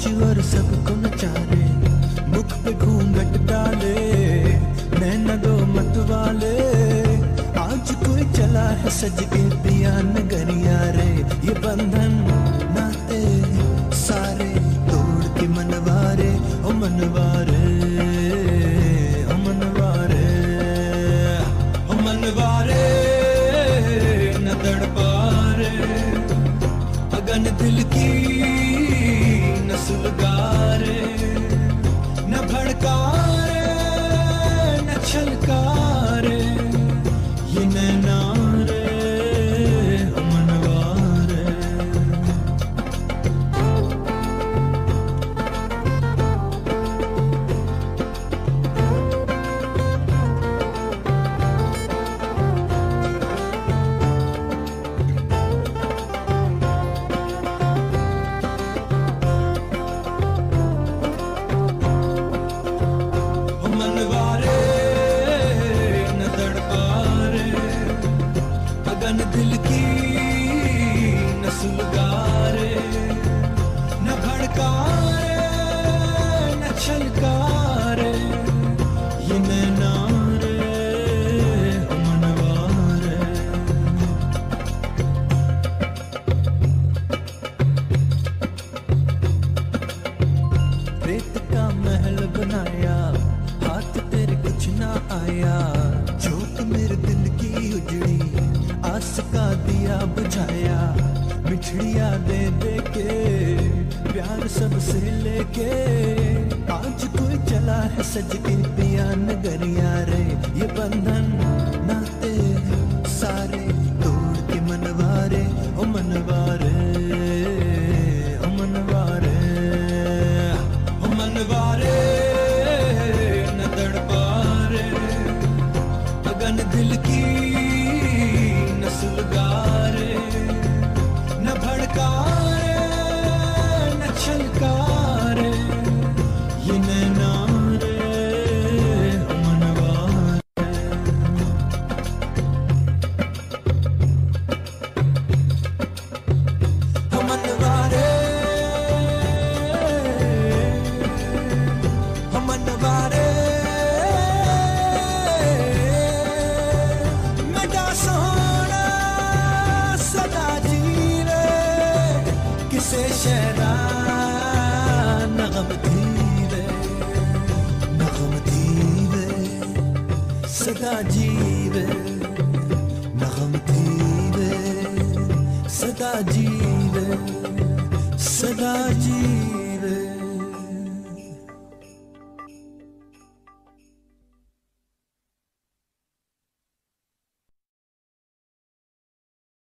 नाच और सबको नचारे मुख पे घूंघट डाले नैना दो मत वाले आज कोई चला है सज के पिया नगरिया रे ये बंधन नाते सारे तोड़ के मनवारे ओ मनवारे दिल की सुलगारे न भड़कारे महल बनाया, हाथ तेरे कुछ ना आया। झोंक मेरे दिल की उजड़ी, आस का दिया बुझाया। बिछड़िया दे दे के, प्यार सबसे लेके। आज कोई चला है सज के पिया नगरिया रे, ये बंधन सदा जीवे नगम थी सदा जीवे